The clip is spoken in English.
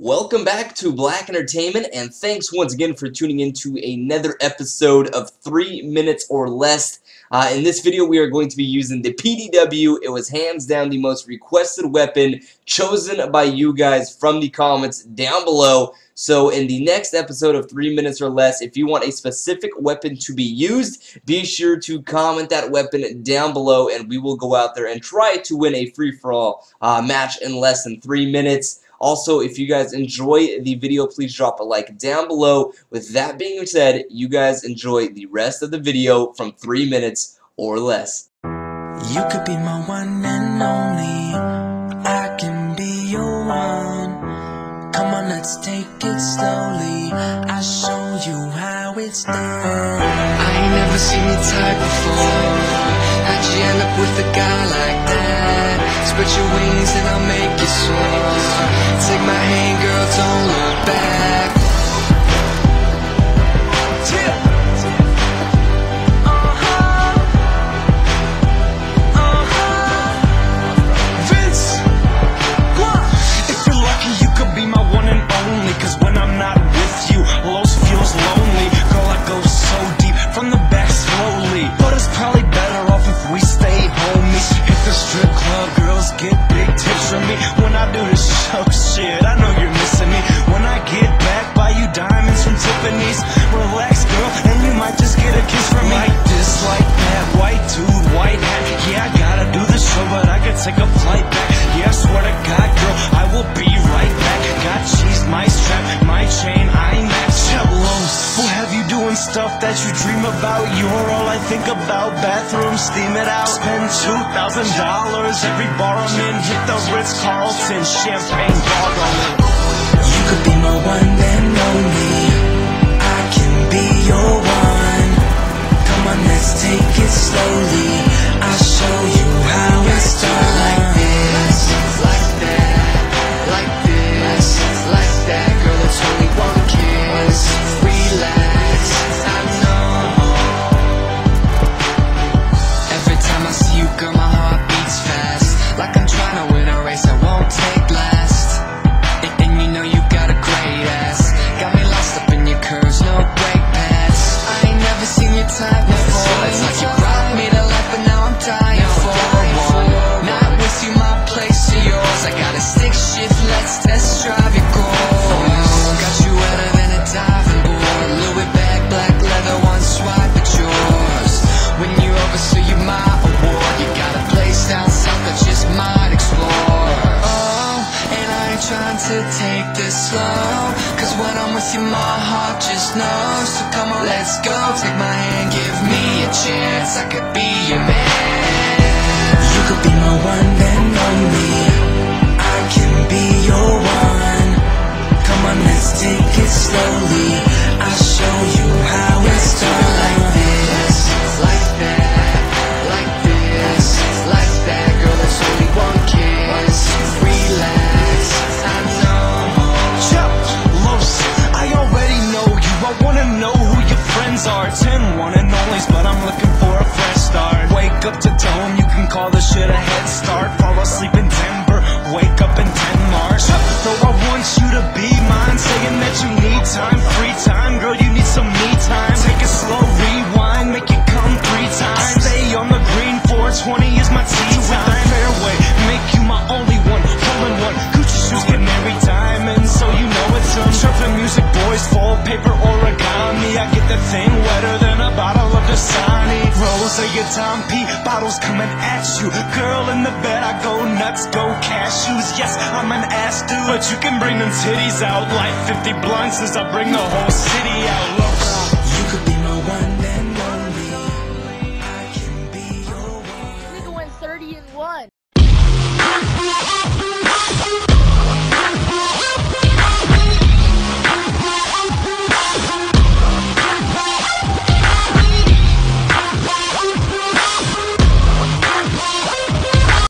Welcome back to Black Entertainment, and thanks once again for tuning in to another episode of 3 Minutes or Less. Uh, in this video, we are going to be using the PDW. It was hands down the most requested weapon chosen by you guys from the comments down below. So in the next episode of 3 Minutes or Less, if you want a specific weapon to be used, be sure to comment that weapon down below, and we will go out there and try to win a free-for-all uh, match in less than 3 minutes. Also, if you guys enjoy the video, please drop a like down below. With that being said, you guys enjoy the rest of the video from 3 minutes or less. You could be my one and only. I can be your one. Come on, let's take it slowly. I'll show you how it's done. I ain't never seen your type before. How'd you end up with a guy like that? Spread your wings and I'll make you soar. Take my hand, take a flight back. Yeah, I swear to God, girl, I will be right back. Got cheese, my strap, my chain, I match. Cellos, who have you doing stuff that you dream about? You're all I think about. Bathroom, steam it out. Spend two thousand dollars every bar I'm in. Hit the Ritz Carlton, champagne it. You could be my one and only. You, my heart just knows. So come on, let's go. Take my hand, give me a chance. I could be your man. You could be my one and only. Can call a head start. Fall asleep in Denver, wake up in Denmark. Though I want you to be mine, saying that you need time, free time, girl, you need some me time. Take a slow rewind, make it come three times. Stay on the green, 420 is my tea time. The fairway, make you my only one, hole in one. Gucci shoes, canary diamonds, so you know it's on. Surfing music, boys, full paper origami. I get the thing wetter than a bottle of Dasani rolls of your Tom P. Bottles coming at you. Girl in the bed, I go nuts, go cashews. Yes, I'm an ass dude, but you can bring them titties out. Like 50 blunts since I bring the whole city out. Look, you could be my one and only. I can be your one. Nigga went 30 and 1.